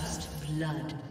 First blood.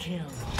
Kill.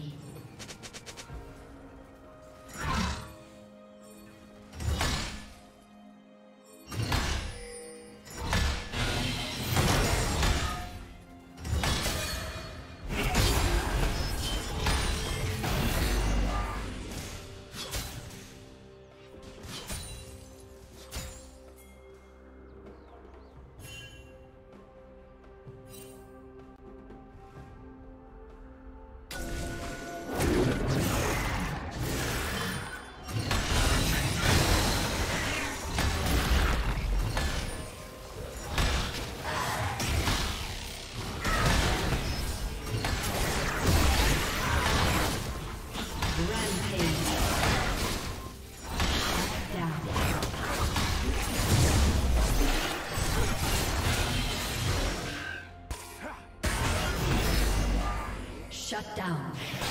Shut down.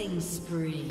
Killing spree.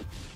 you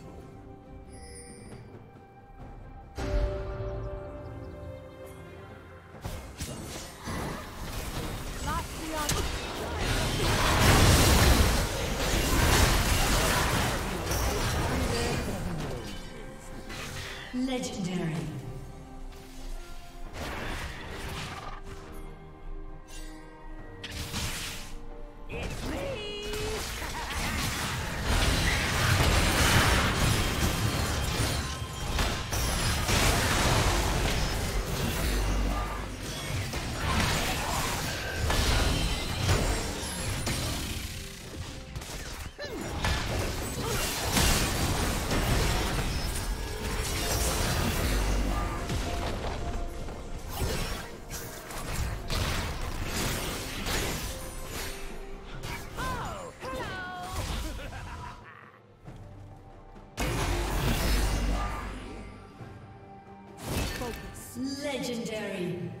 Legendary.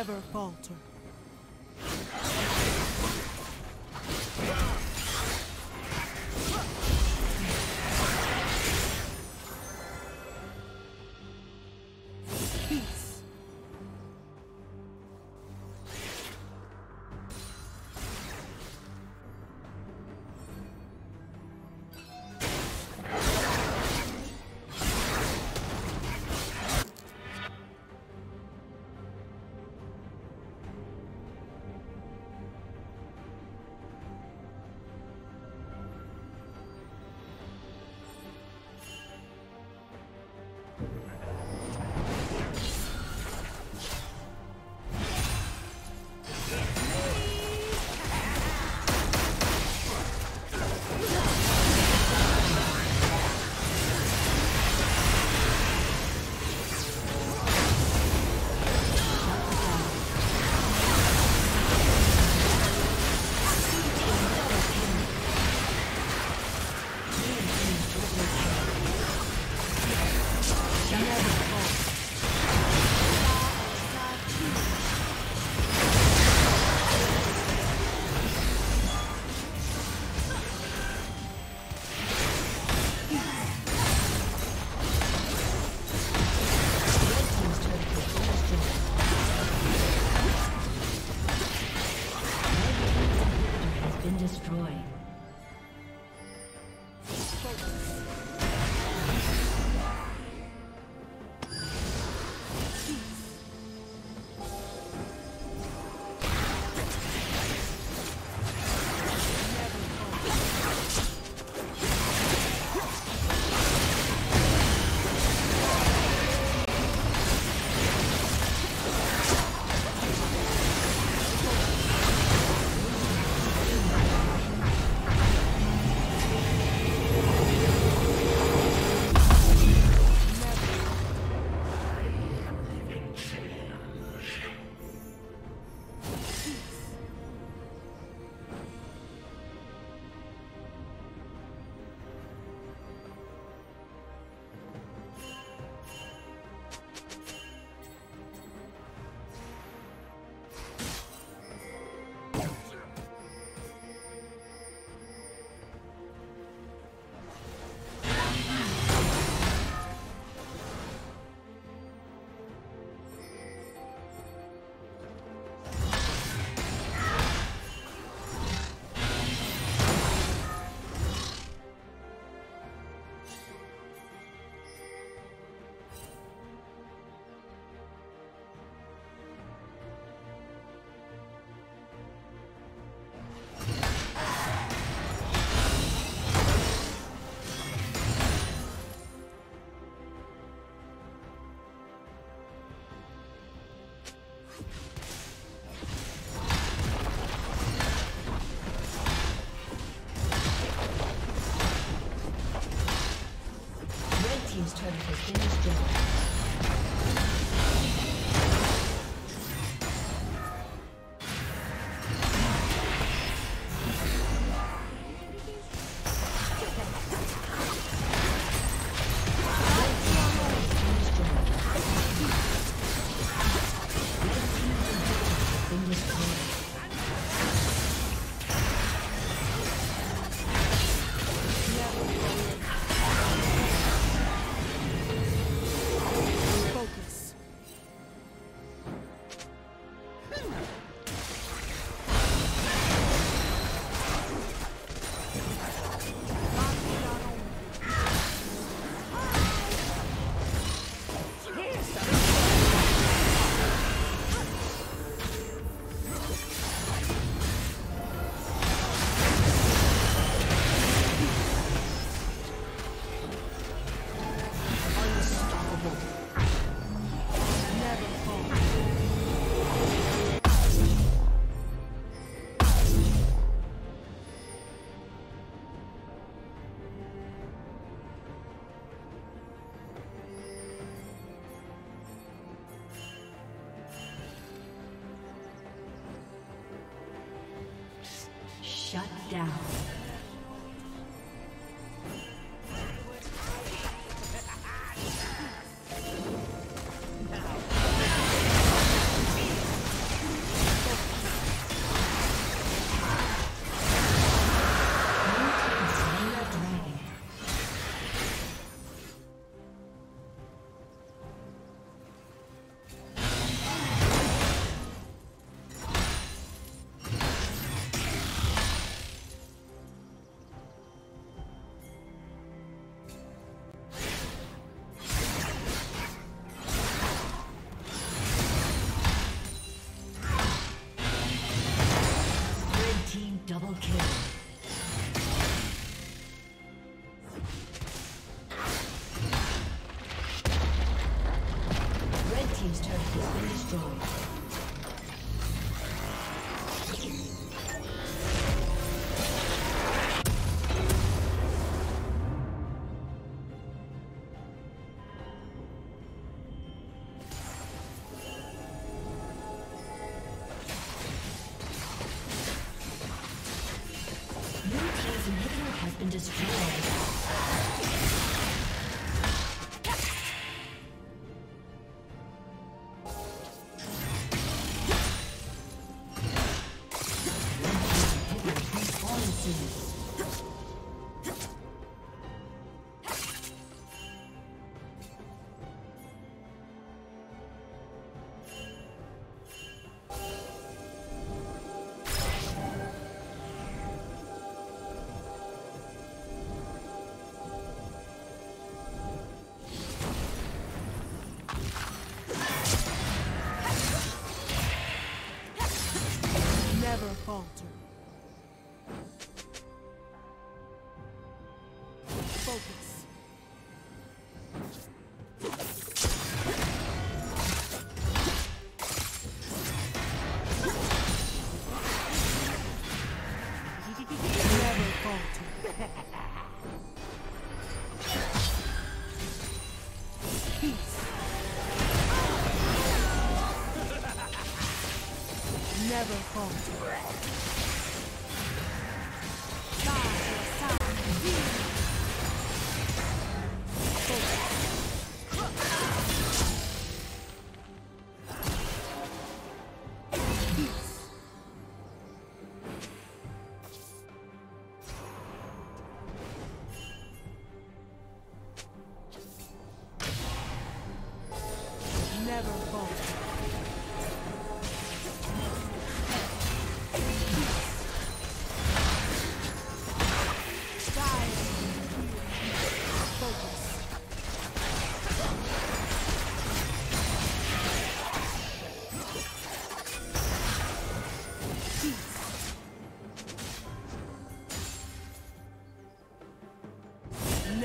Never falter.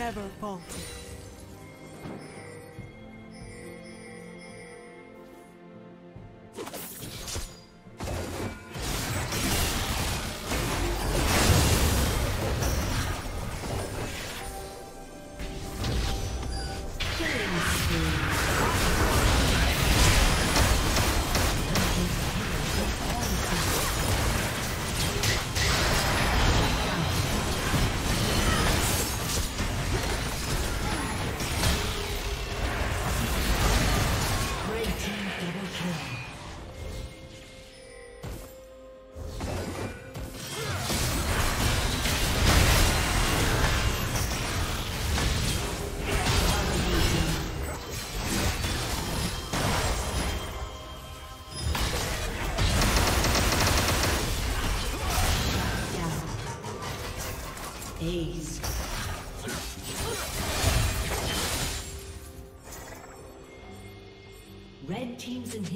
Never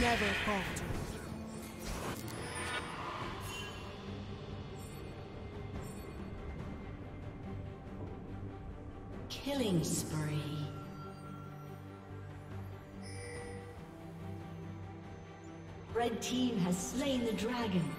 Never. Killing spree. Red team has slain the dragon.